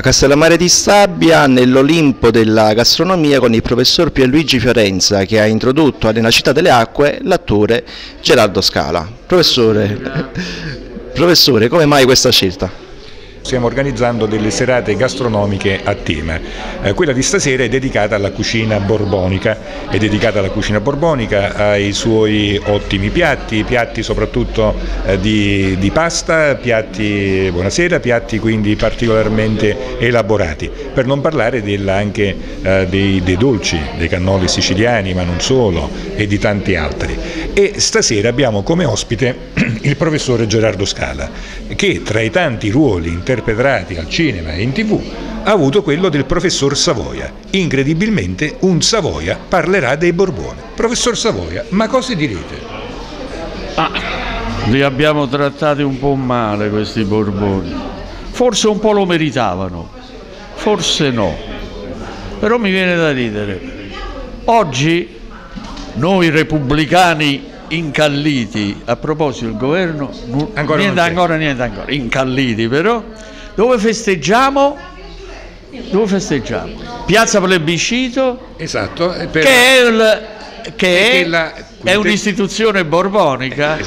a Castellammare di Stabia nell'Olimpo della gastronomia con il professor Pierluigi Fiorenza che ha introdotto alla Città delle Acque l'attore Gerardo Scala. Professore, professore, come mai questa scelta? Stiamo organizzando delle serate gastronomiche a tema. Eh, quella di stasera è dedicata alla cucina borbonica, è dedicata alla cucina borbonica, ai suoi ottimi piatti, piatti soprattutto eh, di, di, pasta, piatti, buonasera, piatti quindi particolarmente elaborati, per non parlare della, anche eh, dei, dei dolci, dei cannoli siciliani, ma non solo, e di tanti altri. E stasera abbiamo come ospite il professore Gerardo Scala, che tra i tanti ruoli interpretati al cinema e in tv ha avuto quello del professor Savoia. Incredibilmente un Savoia parlerà dei Borbone. Professor Savoia, ma cosa direte? Ah, li abbiamo trattati un po' male questi Borboni. Forse un po' lo meritavano, forse no. Però mi viene da ridere. Oggi noi repubblicani incalliti, a proposito il governo, ancora niente ancora, niente ancora, incalliti però, dove festeggiamo? Dove festeggiamo? Piazza Plebiscito, esatto, per... che, è, il, che è, la... è, un'istituzione borbonica,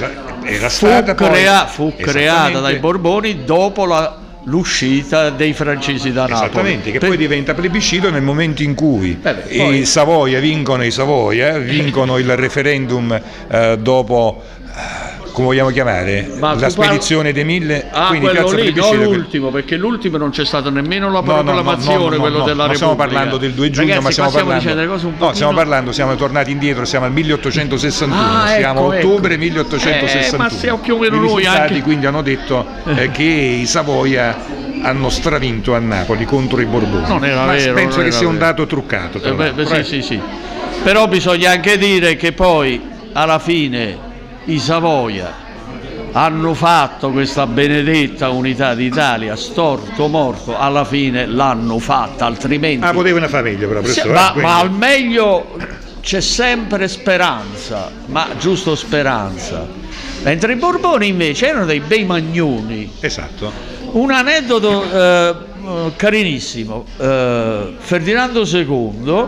era stata fu, crea... fu creata dai Borboni dopo la l'uscita dei francesi da Napoli. Esattamente, che per... poi diventa plebiscito nel momento in cui Beh, poi... i Savoia vincono i Savoia, vincono il referendum eh, dopo eh, come vogliamo chiamare? Ma la spedizione parlo... dei mille ah, quindi quello lì, non l'ultimo perché l'ultimo non c'è stata nemmeno la proclamazione no, no, no, quello della Repubblica stiamo parlando del 2 giugno Ragazzi, ma stiamo parlando no, stiamo parlando siamo tornati indietro siamo al 1861 ah, siamo ecco, ottobre ecco. 1861 eh, ma siamo più o meno I noi anche quindi hanno detto eh, che i Savoia hanno stravinto a Napoli contro i Borboni non era ma vero penso che sia vero. un dato truccato eh, beh, beh, sì, sì, sì. però bisogna anche dire che poi alla fine i Savoia hanno fatto questa benedetta unità d'Italia, storto, morto, alla fine l'hanno fatta, altrimenti... Ah, poteva una famiglia però, professore. Ma, quindi... ma al meglio c'è sempre speranza, ma giusto speranza. Mentre i Borboni invece erano dei bei magnoni. Esatto. Un aneddoto eh, carinissimo. Eh, Ferdinando II,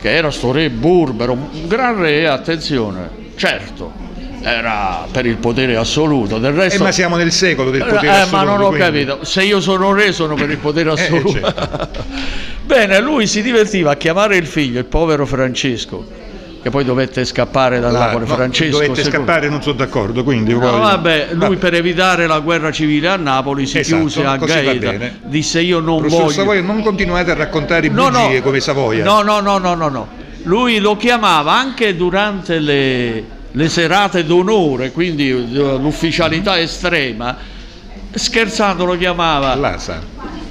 che era sto re burbero, un gran re, attenzione, certo, era per il potere assoluto. Del resto, eh, ma siamo nel secolo del potere eh, assoluto. Ma non ho quindi. capito, se io sono re sono per il potere eh, assoluto. Eh, certo. Bene, lui si divertiva a chiamare il figlio, il povero Francesco, che poi dovette scappare da Napoli. No, Francesco dovette secondo... scappare, non sono d'accordo. Quindi no, poi... vabbè, lui per evitare la guerra civile a Napoli si esatto, chiuse a Gaeta. Disse io non Professor voglio. Savoia, non continuate a raccontare no, bugie no, come Savoia. No, no, no, no, no, no. Lui lo chiamava anche durante le le serate d'onore, quindi eh, l'ufficialità estrema, scherzando lo chiamava Lasa.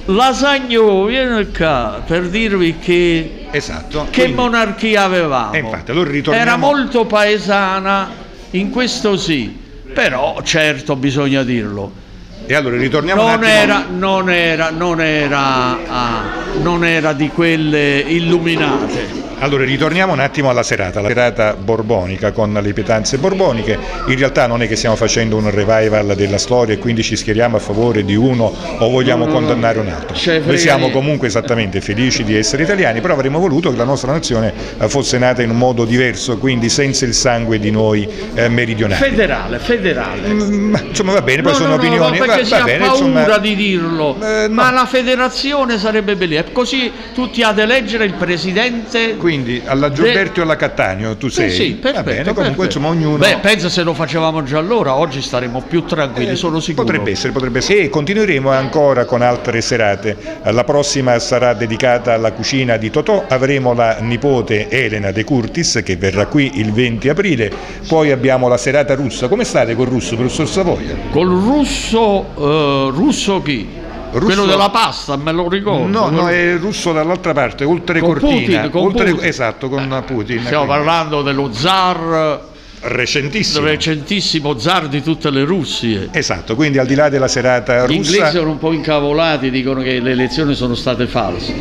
Lasagno, vieni qua per dirvi che, esatto, che quindi, monarchia avevamo. Infatti, allora Era molto paesana, in questo sì, però certo bisogna dirlo. E allora ritorniamo non era, non era, non era, ah, non era di quelle illuminate. Allora ritorniamo un attimo alla serata, la serata borbonica con le pietanze borboniche. In realtà non è che stiamo facendo un revival della storia e quindi ci schieriamo a favore di uno o vogliamo no, no, condannare un altro. Noi siamo comunque esattamente felici di essere italiani, però avremmo voluto che la nostra nazione eh, fosse nata in un modo diverso, quindi senza il sangue di noi eh, meridionali. Federale, federale. Mm, insomma va bene, poi no, sono opinioni. No, va ha bene, paura insomma... di dirlo, eh, ma la federazione sarebbe bellissima. Così tutti ad eleggere il presidente quindi alla Gioberti o alla Cattaneo tu sei? Eh sì, perfetto, bene, comunque perfetto. insomma ognuno... Beh, pensa se lo facevamo già allora, oggi staremo più tranquilli, eh, sono sicuro. Potrebbe essere, potrebbe essere. E continueremo ancora con altre serate. La prossima sarà dedicata alla cucina di Totò, avremo la nipote Elena De Curtis che verrà qui il 20 aprile, poi abbiamo la serata russa. Come state col russo, professor Savoia? Col russo, uh, russo chi? Russo... Quello della pasta, me lo ricordo. No, no, è russo dall'altra parte, oltre con Cortina. Putin, con oltre... Putin. Esatto, con eh, Putin. Stiamo quindi. parlando dello zar recentissimo. recentissimo zar di tutte le Russie. Esatto, quindi al di là della serata russa... Gli inglesi sono un po' incavolati, dicono che le elezioni sono state false.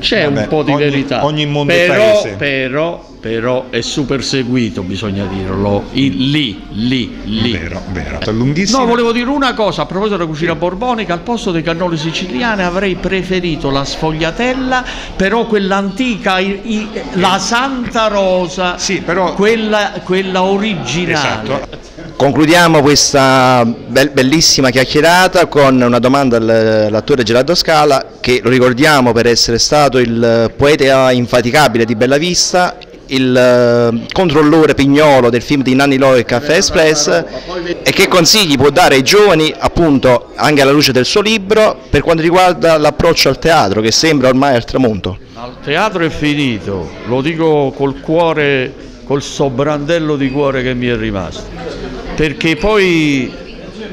C'è Vabbè, un po' di ogni, verità. Ogni mondo però, paese. Però però è super seguito, bisogna dirlo, I- lì, lì, lì. Vero, vero. Lunghissimo. No, volevo dire una cosa a proposito della cucina borbonica, al posto dei cannoli siciliane avrei preferito la sfogliatella, però quella antica, i- i- la Santa Rosa, Sì, però- quella, quella originale. Esatto. Concludiamo questa bel- bellissima chiacchierata con una domanda al- all'attore Gerardo Scala che lo ricordiamo per essere stato il poeta infaticabile di Bella Vista, il eh, controllore pignolo del film di Nanni Lo e Caffè Express e che consigli può dare ai giovani appunto anche alla luce del suo libro per quanto riguarda l'approccio al teatro che sembra ormai al tramonto. Al teatro è finito, lo dico col cuore, col sobbrandello di cuore che mi è rimasto, perché poi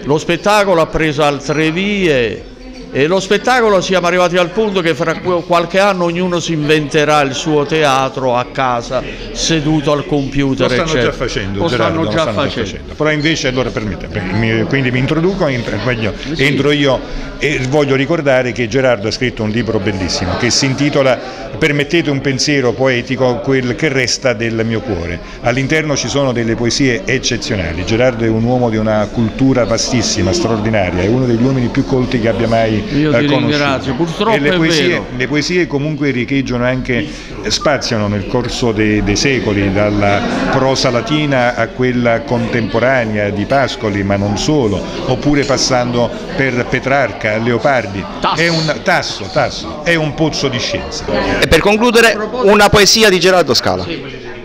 lo spettacolo ha preso altre vie e lo spettacolo siamo arrivati al punto che fra qu- qualche anno ognuno si inventerà il suo teatro a casa seduto al computer. Lo stanno eccetera. già facendo, Lo Gerardo, stanno lo già stanno facendo. Però invece, allora permette, mi- quindi mi introduco, entro, meglio, entro io e voglio ricordare che Gerardo ha scritto un libro bellissimo che si intitola Permettete un pensiero poetico, quel che resta del mio cuore. All'interno ci sono delle poesie eccezionali. Gerardo è un uomo di una cultura vastissima, straordinaria, è uno degli uomini più colti che abbia mai Io eh, ti conosciuto. ringrazio. Purtroppo e le è poesie, vero. le poesie comunque riecheggiano anche, eh, spaziano nel corso dei, dei secoli, dalla prosa latina a quella contemporanea di Pascoli, ma non solo, oppure passando per Petrarca, Leopardi. Tasso. È un tasso, tasso, è un pozzo di scienza. E per concludere una poesia di Gerardo Scala.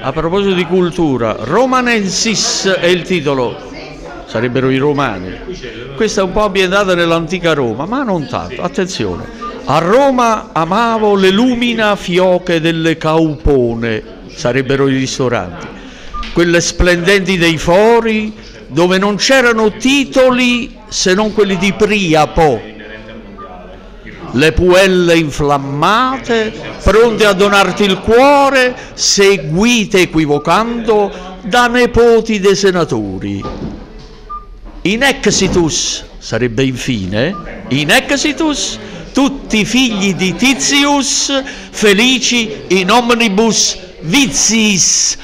A proposito di cultura, Romanensis è il titolo, sarebbero i romani. Questa è un po' ambientata nell'antica Roma, ma non tanto. Attenzione, a Roma amavo le lumina fioche delle caupone, sarebbero i ristoranti, quelle splendenti dei fori dove non c'erano titoli se non quelli di Priapo le puelle infiammate, pronte a donarti il cuore, seguite equivocando da nepoti dei senatori. In exitus, sarebbe infine, in exitus, tutti figli di Tizius, felici in omnibus viziis